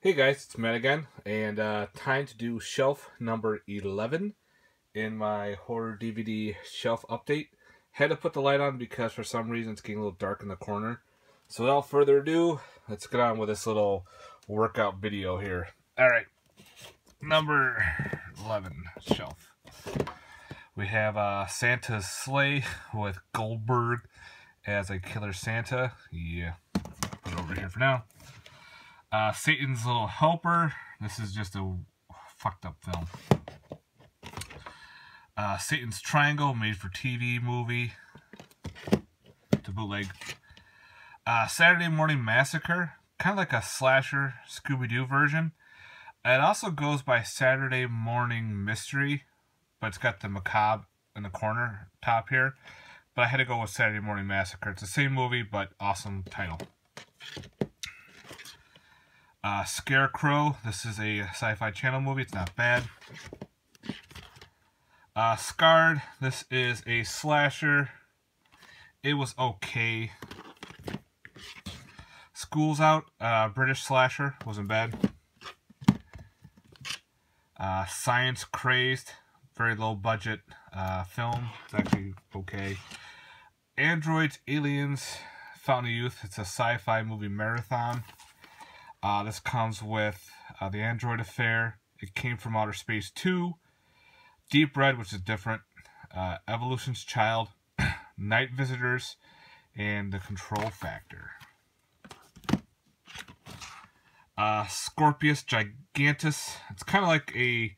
Hey guys, it's Matt again, and uh, time to do shelf number 11 in my horror DVD shelf update. Had to put the light on because for some reason it's getting a little dark in the corner. So without further ado, let's get on with this little workout video here. Alright, number 11 shelf. We have uh, Santa's Slay with Goldberg as a killer Santa. Yeah, put it over here for now. Uh, Satan's Little Helper. This is just a fucked up film. Uh, Satan's Triangle, made for TV movie. To bootleg. Uh, Saturday Morning Massacre. Kind of like a slasher Scooby-Doo version. It also goes by Saturday Morning Mystery. But it's got the macabre in the corner top here. But I had to go with Saturday Morning Massacre. It's the same movie, but awesome title. Uh, Scarecrow. This is a sci-fi channel movie. It's not bad. Uh, Scarred. This is a slasher. It was okay. School's Out. Uh, British slasher. Wasn't bad. Uh, Science Crazed. Very low budget uh, film. It's actually okay. Androids, Aliens, Fountain of Youth. It's a sci-fi movie marathon. Uh, this comes with uh, the Android Affair. It came from Outer Space 2. Deep Red, which is different. Uh, Evolution's Child. Night Visitors. And The Control Factor. Uh, Scorpius Gigantus. It's kind of like a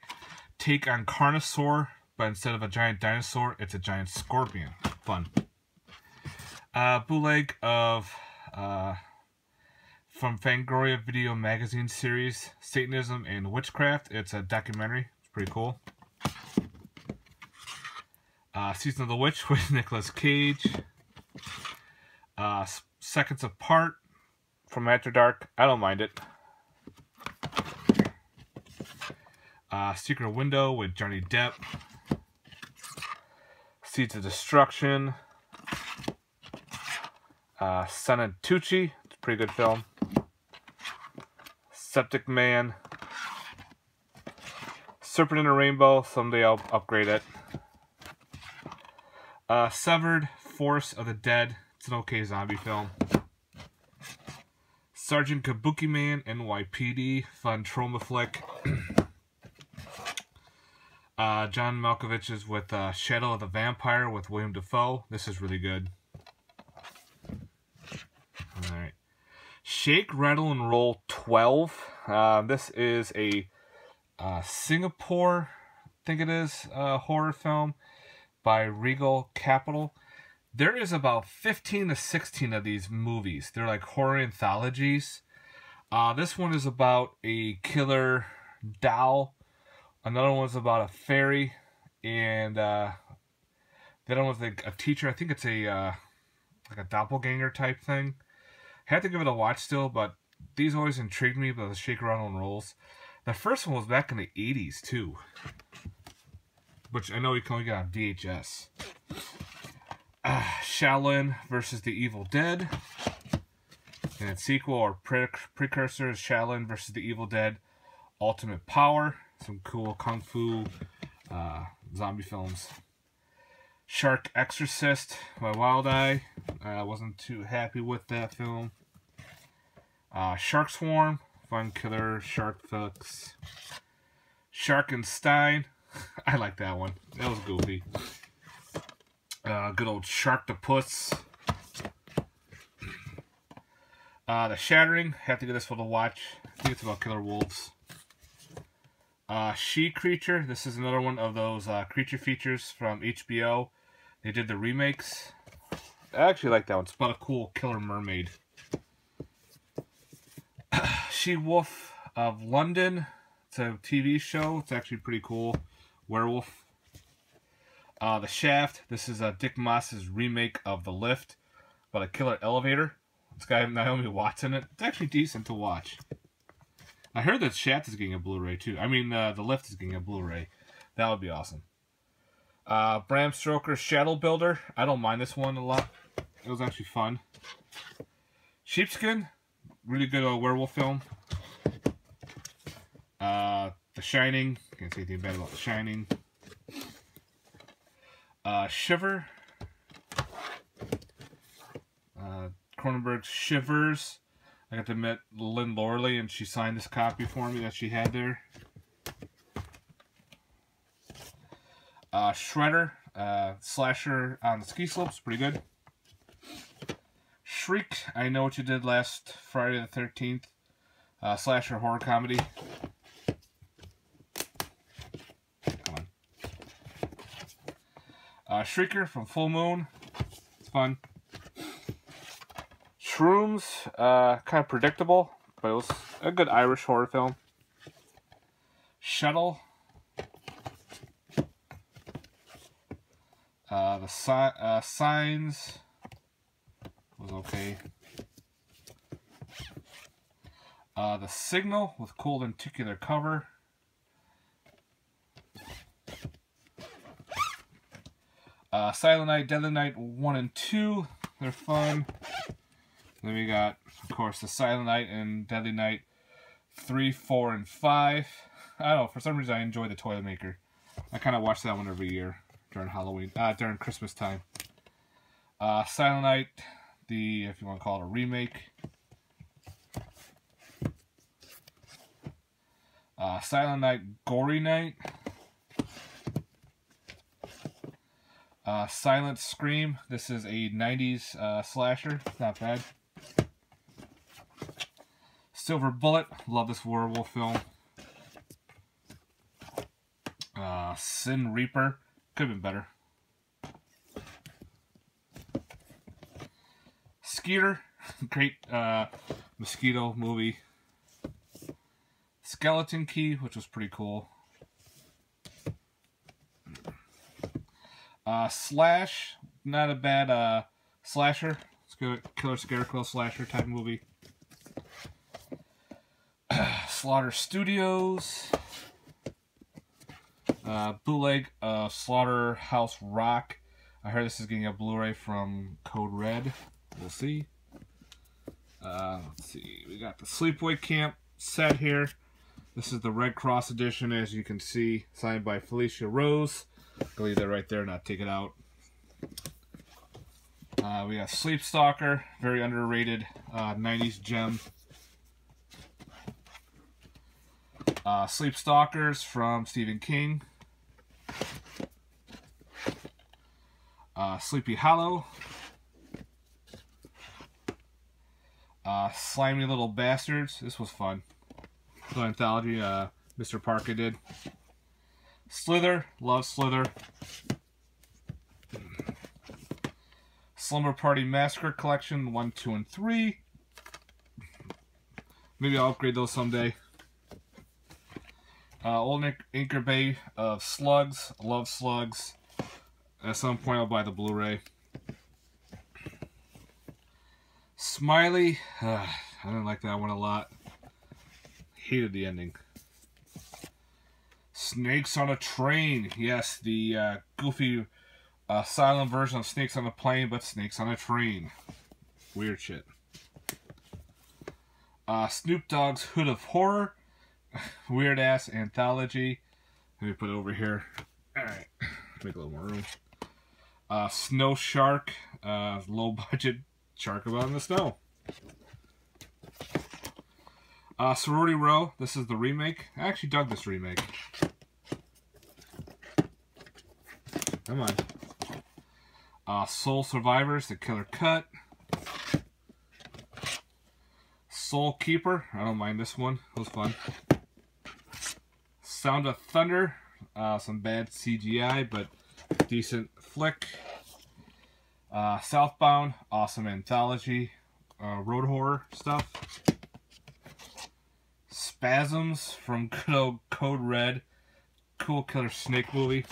take on Carnosaur, but instead of a giant dinosaur, it's a giant scorpion. Fun. Uh, bootleg of uh, from Fangoria Video Magazine series, Satanism and Witchcraft. It's a documentary. It's pretty cool. Uh, Season of the Witch with Nicolas Cage. Uh, Seconds Apart from After Dark. I don't mind it. Uh, Secret Window with Johnny Depp. Seeds of Destruction. Uh, Stanley Tucci. It's a pretty good film. Septic Man. Serpent in a Rainbow. Someday I'll upgrade it. Uh, Severed. Forest of the Dead. It's an okay zombie film. Sergeant Kabuki Man. NYPD. Fun Troma flick. uh, John Malkovich's with uh, Shadow of the Vampire with William Dafoe. This is really good. Alright. Shake, Rattle, and Roll 12. Uh, this is a uh, Singapore, I think it is, uh, horror film by Regal Capital. There is about 15 to 16 of these movies. They're like horror anthologies. Uh, this one is about a killer doll. Another one's about a fairy. And uh, the other one's like a teacher. I think it's a uh, like a doppelganger type thing. Had to give it a watch still, but these always intrigued me by the shake, rattle, and rolls. The first one was back in the 80s, too. Which I know you can only get on VHS. Uh, Shaolin versus the Evil Dead. And its sequel or pre precursor is Shaolin versus the Evil Dead Ultimate Power. Some cool kung fu uh, zombie films. Shark Exorcist by Wild Eye. I wasn't too happy with that film. Uh, Shark Swarm, fun killer shark flicks. Sharkenstein, I like that one. That was goofy. Uh, good old Sharktopus. Uh, the Shattering, have to get this one to watch. I think it's about killer wolves. Uh, she Creature, this is another one of those uh, creature features from HBO. They did the remakes. I actually like that one. It's about a cool killer mermaid. She Wolf of London. It's a TV show. It's actually pretty cool. Werewolf. Uh, the Shaft. This is uh, Dick Maas's remake of The Lift. About a killer elevator. It's got Naomi Watts in it. It's actually decent to watch. I heard that Shaft is getting a Blu-ray too. I mean, uh, The Lift is getting a Blu-ray. That would be awesome. Uh, Bram Stoker's Shadow Builder. I don't mind this one a lot. It was actually fun. Sheepskin really good uh, werewolf film. Uh, the Shining. Can't say anything bad about The Shining. Uh, Shiver. Uh, Cronenberg's Shivers. I got to meet Lynn Lowry, and she signed this copy for me that she had there. Uh, Shredder, uh, slasher on the ski slopes, pretty good. Shriek, I Know What You Did Last Friday the 13th, uh, slasher horror comedy. Come on. Uh, Shrieker from Full Moon, it's fun. Shrooms, uh, kind of predictable, but it was a good Irish horror film. Shuttle. Uh, the si uh, signs was okay. Uh, the signal with cool lenticular cover. Uh, Silent Night, Deadly Night 1 and 2. They're fun. Then we got, of course, the Silent Night and Deadly Night 3, 4, and 5. I don't know, for some reason I enjoy the Toy Maker. I kind of watch that one every year during Halloween, uh, during Christmas time. Uh, Silent Night, the, if you want to call it a remake. Uh, Silent Night, Gory Night. Uh, Silent Scream. This is a 90s uh, slasher. Not bad. Silver Bullet. Love this werewolf film. Uh, Sin Reaper. Could have been better. Skeeter. Great uh, mosquito movie. Skeleton Key, which was pretty cool. Uh, Slash, not a bad uh, slasher. It's good, Killer Scarecrow slasher type movie. Slaughter Studios. Uh, bootleg uh, Slaughterhouse Rock. I heard this is getting a Blu-ray from Code Red. We'll see. Uh, let's see. We got the Sleepaway Camp set here. This is the Red Cross edition, as you can see, signed by Felicia Rose. I'll leave that right there, not take it out. Uh, we got Sleep Stalker, very underrated uh, 90s gem. Uh, Sleepwalkers from Stephen King. Uh, Sleepy Hollow. Uh, Slimy Little Bastards. This was fun. The anthology uh, Mr. Parker did. Slither. Love Slither. Slumber Party Massacre Collection 1, 2, and 3. Maybe I'll upgrade those someday. Uh, Old Anchor Bay of Slugs. Love Slugs. At some point I'll buy the Blu-ray. Smiley. Uh, I didn't like that one a lot. Hated the ending. Snakes on a Train. Yes, the uh, goofy uh, Asylum version of Snakes on a Plane, but Snakes on a Train. Weird shit. Uh, Snoop Dogg's Hood of Horror. Weird ass anthology. Let me put it over here. Alright. Make a little more room. Uh, Snow Shark. Uh, low budget shark about in the snow. Uh, Sorority Row. This is the remake. I actually dug this remake. Come on. Uh, Soul Survivors, The Killer Cut. Soul Keeper. I don't mind this one. It was fun. Sound of Thunder. Uh, some bad CGI, but decent flick. Uh, Southbound. Awesome anthology. Uh, road horror stuff. Spasms from good old Code Red. Cool Killer Snake movie.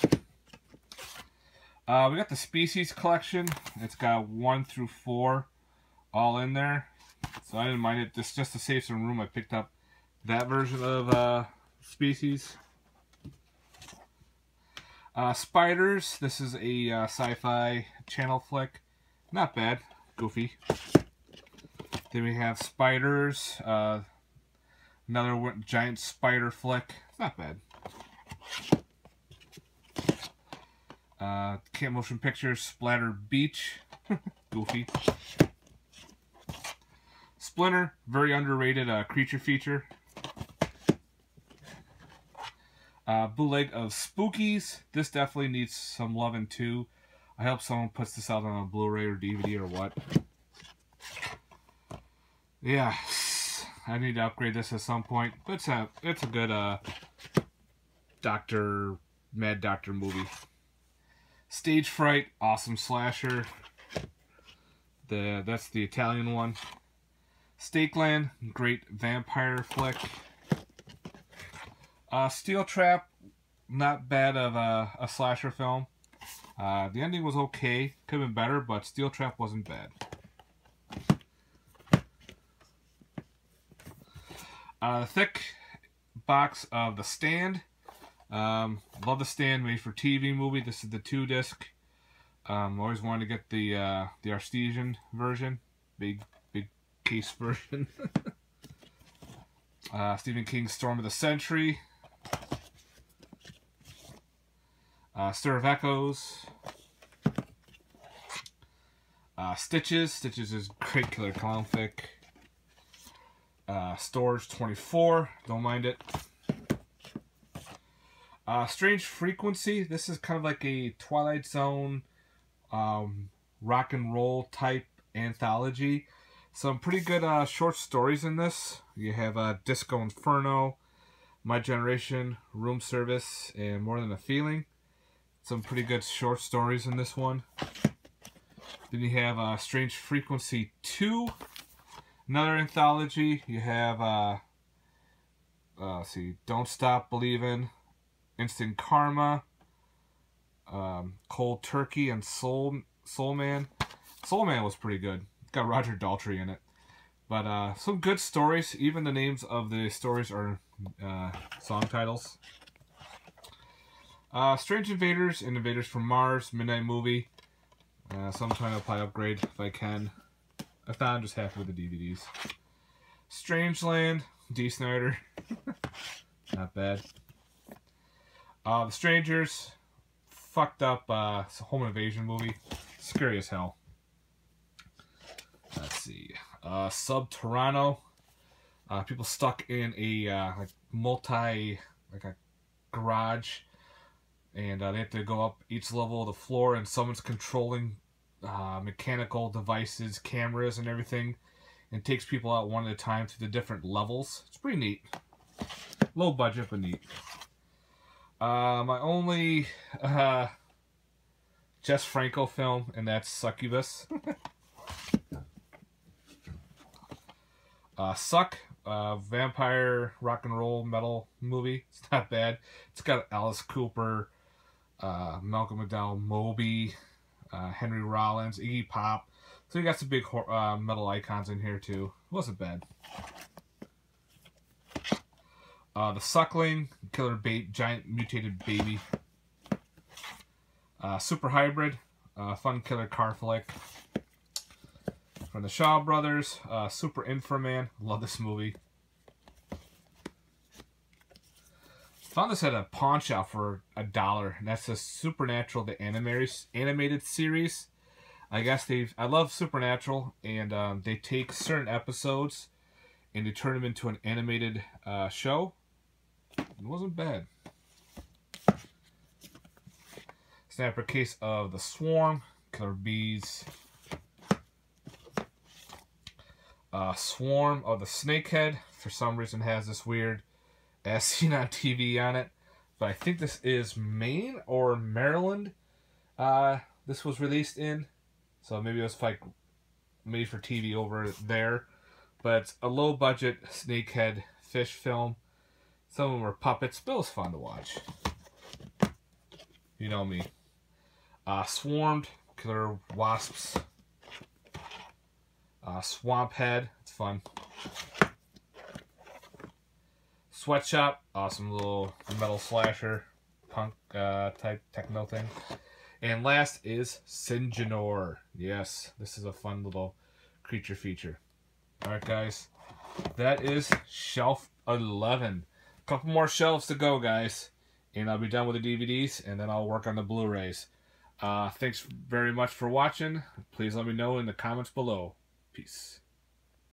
Uh, we got the Species collection. It's got one through four all in there. So I didn't mind it. Just, just to save some room, I picked up that version of uh, Species. Uh, Spiders. This is a uh, sci-fi channel flick. Not bad. Goofy. Then we have Spiders. Uh, Another giant spider flick. Not bad. Uh, Camp Motion Pictures, Splatter Beach. Goofy. Splinter, very underrated uh, creature feature. Uh, bootleg of Spookies. This definitely needs some loving too. I hope someone puts this out on a Blu-ray or DVD or what. Yeah, I need to upgrade this at some point. But it's a it's a good uh Doctor Mad Doctor movie. Stage Fright, awesome slasher. The that's the Italian one. Stakeland, great vampire flick. Uh, Steel Trap, not bad of a, a slasher film. Uh, the ending was okay, could have been better, but Steel Trap wasn't bad. Uh, thick box of The Stand. Um, love The Stand, made for TV movie. This is the two disc. Um, always wanted to get the uh, the Artisan version, big big case version. uh, Stephen King's Storm of the Century. Uh, Stir of Echoes. Uh, Stitches. Stitches is great killer clown fic. Uh, Storage 24. Don't mind it. Uh, Strange Frequency. This is kind of like a Twilight Zone um, rock and roll type anthology. Some pretty good uh, short stories in this. You have uh, Disco Inferno, My Generation, Room Service, and More Than a Feeling some pretty good short stories in this one. Then you have uh, Strange Frequency 2, another anthology. You have, uh, uh, see, Don't Stop Believing, Instant Karma, um, Cold Turkey, and Soul Soul Man. Soul Man was pretty good. It's got Roger Daltrey in it. But uh, some good stories. Even the names of the stories are uh, song titles. Uh, Strange Invaders and Invaders from Mars, Midnight Movie. Uh, so I'll apply upgrade if I can. I found just happy with the DVDs. Strangeland, Dee Snider. not bad. Uh, the Strangers, fucked up uh, home invasion movie. Scary as hell. Let's see. Uh, Subterrano. Uh, people stuck in a uh, like multi, like a garage and uh, they have to go up each level of the floor and someone's controlling uh, mechanical devices cameras and everything. And takes people out one at a time through the different levels. It's pretty neat. Low budget but neat. Uh, my only uh, Jess Franco film and that's Succubus. Uh, Suck uh, vampire rock and roll metal movie. It's not bad. It's got Alice Cooper, uh, Malcolm McDowell, Moby, uh, Henry Rollins, Iggy Pop. So you got some big uh, metal icons in here too. It wasn't bad. Uh, the Suckling, Killer Bait, Giant Mutated Baby. Uh, Super Hybrid, uh, Fun Killer Car Flick. From the Shaw Brothers, uh, Super Inframan. Love this movie. Found this at a pawn shop for a dollar, and that's a Supernatural, the animated series. I guess they've. I love Supernatural, and um, they take certain episodes and they turn them into an animated uh, show. It wasn't bad. Snapper case of the Swarm, Killer Bees. Uh, Swarm of the Snakehead, for some reason has this weird on TV on it. But I think this is Maine or Maryland. Uh, this was released in, so maybe it was like made for TV over there. But it's a low budget snakehead fish film. Some of them were puppets, but it was fun to watch. You know me. Uh, Swarmed, Killer Wasps. Uh, Swamp Head, it's fun. Sweatshop, awesome little metal slasher, punk uh, type techno thing. And last is Syngenor. Yes, this is a fun little creature feature. Alright guys, that is shelf 11. A couple more shelves to go, guys. And I'll be done with the DVDs, and then I'll work on the Blu-rays. Uh, thanks very much for watching. Please let me know in the comments below. Peace.